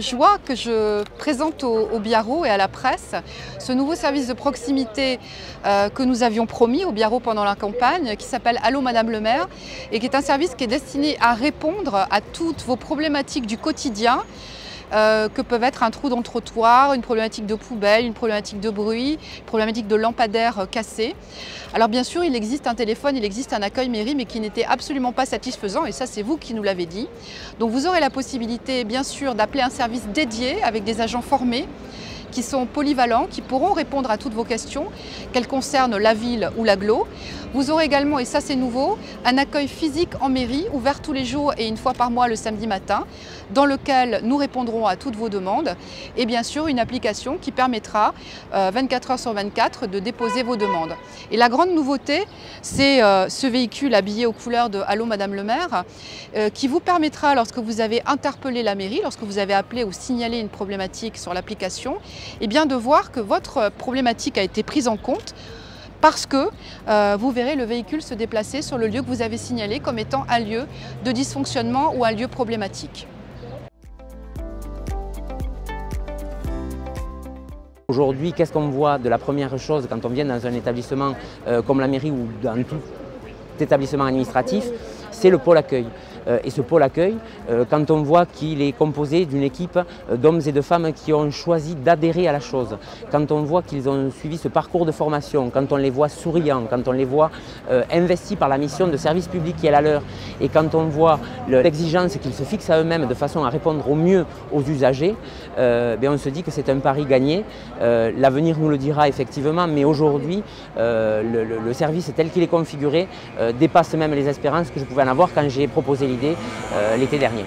joie que je présente au, au, Biarro et à la presse. Ce nouveau service de proximité euh, que nous avions promis au Biarro pendant la campagne, qui s'appelle Allô Madame le maire, et qui est un service qui est destiné à répondre à toutes vos problématiques du quotidien, euh, que peuvent être un trou dans le trottoir, une problématique de poubelle, une problématique de bruit, une problématique de lampadaire euh, cassé. Alors bien sûr, il existe un téléphone, il existe un accueil mairie, mais qui n'était absolument pas satisfaisant, et ça c'est vous qui nous l'avez dit. Donc vous aurez la possibilité, bien sûr, d'appeler un service dédié avec des agents formés qui sont polyvalents, qui pourront répondre à toutes vos questions, qu'elles concernent la ville ou l'agglo. Vous aurez également, et ça c'est nouveau, un accueil physique en mairie, ouvert tous les jours et une fois par mois le samedi matin, dans lequel nous répondrons à toutes vos demandes, et bien sûr une application qui permettra 24 euh, heures sur 24 de déposer vos demandes. Et la grande nouveauté, c'est euh, ce véhicule habillé aux couleurs de Allô Madame le maire, euh, qui vous permettra, lorsque vous avez interpellé la mairie, lorsque vous avez appelé ou signalé une problématique sur l'application, eh bien de voir que votre problématique a été prise en compte parce que euh, vous verrez le véhicule se déplacer sur le lieu que vous avez signalé comme étant un lieu de dysfonctionnement ou un lieu problématique. Aujourd'hui, qu'est-ce qu'on voit de la première chose quand on vient dans un établissement euh, comme la mairie ou dans tout établissement administratif? C'est le pôle accueil. Euh, et ce pôle accueil, euh, quand on voit qu'il est composé d'une équipe euh, d'hommes et de femmes qui ont choisi d'adhérer à la chose, quand on voit qu'ils ont suivi ce parcours de formation, quand on les voit souriants, quand on les voit investis par la mission de service public qui est la leur, et quand on voit l'exigence qu'ils se fixent à eux-mêmes de façon à répondre au mieux aux usagers, ben, on se dit que c'est un pari gagné. L'avenir nous le dira effectivement, mais aujourd'hui, le, le, service tel qu'il est configuré dépasse même les espérances que je pouvais en avoir quand j'ai proposé euh, l'été dernier.